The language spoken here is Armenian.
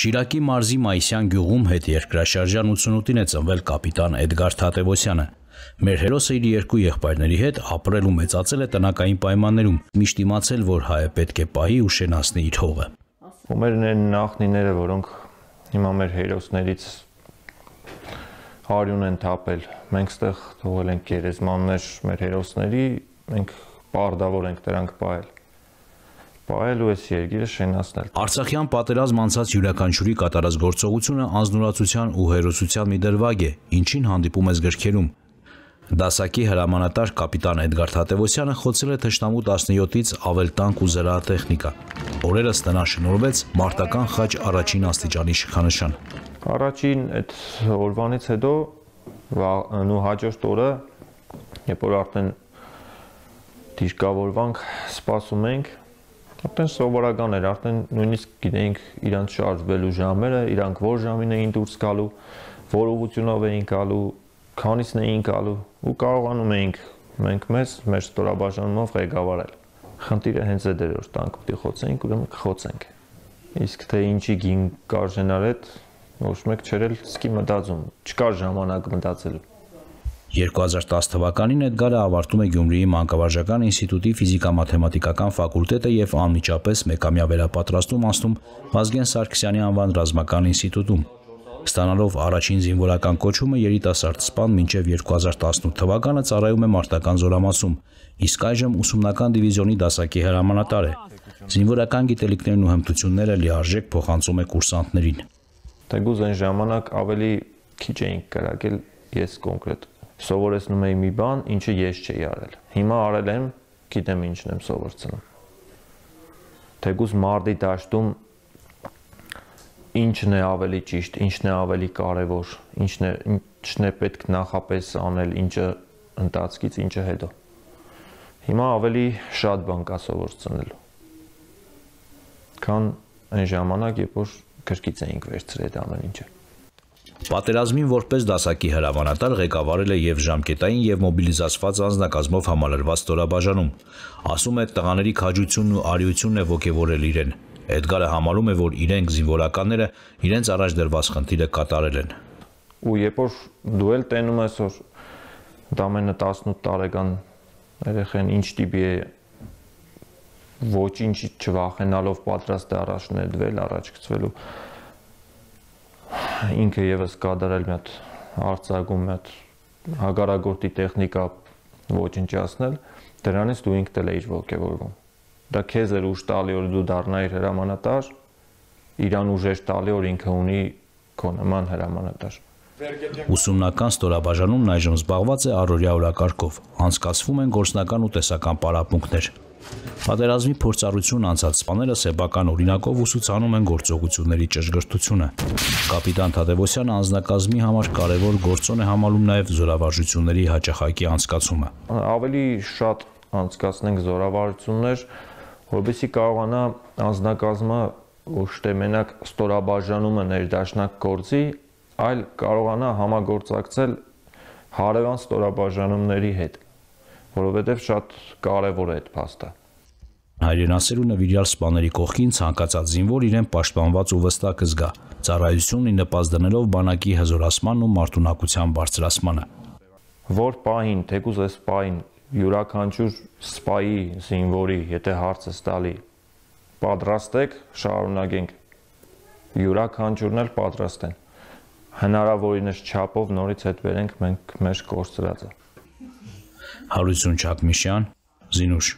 Շիրակի մարզի Մայիսյան գյուղում հետ երկրաշարժան 88-ին է ծնվել կապիտան Էդգար Թատևոսյանը։ Մեր հերոսը իր երկու եղբայրների հետ ապրել ու մեծացել է տնակային պայմաններում, միշտ իմացել, որ հայը պետք է պահի ու շենացնի իր հողը։ Ու մեր նախնիները, որոնք հիմա մեր հերոսներից հարյուն են թափել, մենք ստեղ թողել ենք գերեզմաններ մեր հերոսների, մենք պարտավոր ենք դրանք պահել պահել ու այս երկիրը շենացնել։ Արցախյան պատերազմ անցած յուրաքանչյուրի կատարած գործողությունը անznորացության ու հերոսության մի դրվագ է, ինչին հանդիպում ես գրքերում։ Դասակի հրամանատար կապիտան Էդգար Թատևոսյանը խոցել է թշնամու 17-ից ավել տանկ ու զրահատեխնիկա։ Օրերս տնան շնորհվեց մարտական խաչ առաջին աստիճանի շքանշան։ Առաջին այդ օրվանից հետո ու հաջորդ օրը երբ որ արդեն դիրկավորվանք, սպասում ենք, արդեն սովորական էր, արդեն նույնիսկ գիտեինք իրանց շարժվելու ժամերը, իրանք որ ժամին էին դուրս գալու, որ ուղությունով էին գալու, քանիսն էին գալու ու կարողանում էինք մենք մեզ մեր ստորաբաժանումով ղեկավարել։ Խնդիրը հենց այդ էր, որ տանկ պիտի խոցենք, ուրեմն կխոցենք։ Իսկ թե ինչի գին կարժենար այդ ոչ մեկ չէր էլ սկի մտածում, չկար ժամանակ մտածելու։ 2010 թվականին Էդգարը ավարտում է Գյումրիի Մանկավարժական ինստիտուտի ֆիզիկա-մաթեմատիկական ֆակուլտետը եւ անմիջապես մեկամյա վերապատրաստում անցնում Վազգեն Սարգսյանի անվան ռազմական ինստիտուտում։ Ստանալով առաջին զինվորական կոչումը երիտասարդ սպան մինչև 2018 թվականը ծառայում է մարտական զորամասում, իսկ այժմ ուսումնական դիվիզիոնի դասակի հրամանատար է։ Զինվորական գիտելիքներն ու հմտությունները լիարժեք փոխանցում է կուրսանտներին։ Թեգուզ այն ժամանակ ավելի քիչ էինք կրակել ես կոնկրետ սովորեցնում էի մի բան, ինչը ես չէի արել։ Հիմա արել եմ, գիտեմ ինչն եմ սովորցնում։ Թեգուզ մարտի դաշտում ինչն է ավելի ճիշտ, ինչն է ավելի կարևոր, ինչն է ինչն է պետք նախապես անել, ինչը ընթացքից, ինչը հետո։ Հիմա ավելի շատ բան կա սովորցնելու։ Քան այն ժամանակ, երբ որ քրկից էինք վերցրել այդ ամեն ինչը։ Պատերազմին որպես դասակի հրամանատար ղեկավարել է եւ ժամկետային եւ մոբիլիզացված անձնակազմով համալրված ստորաբաժանում։ Ասում է տղաների քաջությունն ու արիությունն է ողջևորել իրեն։ Էդգարը համարում է, որ իրենք զինվորականները իրենց առաջ դրված խնդիրը կատարել են։ Ու երբ որ դու էլ տենում ես, որ դամենը 18 տարեկան երեխան ինչ տիպի է ոչինչ չվախենալով պատրաստ է առաջ ներդվել, առաջ գցվելու ինքը եւս կատարել մի հատ արցակում մի հատ հագարագործի տեխնիկա ոչնչացնել, դրանից դու ինքդ էլ էիր ողջևորվում դա քեզ էր ուժ տալի որ դու դառնայիր հրամանատար իրան ուժեր տալի որ ինքը ունի քո նման հրամանատար Ուսումնական ստորաբաժանումն այժմ զբաղված է առօրյա օրակարգով անցկացվում են գործնական ու տեսական պարապմունքներ Պատերազմի փորձառություն անցած սպաները սեբական օրինակով ուսուցանում են գործողությունների ճշգրտությունը։ Կապիտան Թադևոսյանը անձնակազմի համար կարևոր գործոն է համալում նաև զորավարժությունների հաճախակի անցկացումը։ Ավելի շատ անցկացնենք զորավարություններ, որովհետեւ կարողանա անձնակազմը ոչ թե մենակ ստորաբաժանումը ներդաշնակ գործի, այլ կարողանա համագործակցել հարևան ստորաբաժանումների հետ, որովհետև շատ կարևոր է այդ փաստը։ Հայրենասեր ու նվիրյալ սպաների կողքին ցանկացած զինվոր իրեն պաշտպանված ու վստահ կզգա, ծառայությունն նպաստ դնելով բանակի հզորացմանն ու մարտունակության բարձրացմանը։ Որ պահին, թեկուզ այս պահին յուրաքանչյուր սպայի զինվորի, եթե հարցը ստալի, պատրաստ եք, շարունակենք։ Յուրաքանչյուրն էլ պատրաստ են։ Հնարավորինս չափով նորից հետ վերենք մենք մեր կորցրածը։ Հարություն Չակմիշյան, Զինուշ